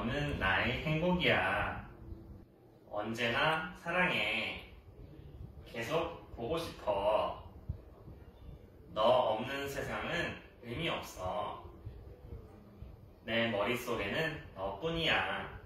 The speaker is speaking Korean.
너는 나의 행복이야. 언제나 사랑해. 계속 보고 싶어. 너 없는 세상은 의미 없어. 내 머릿속에는 너뿐이야.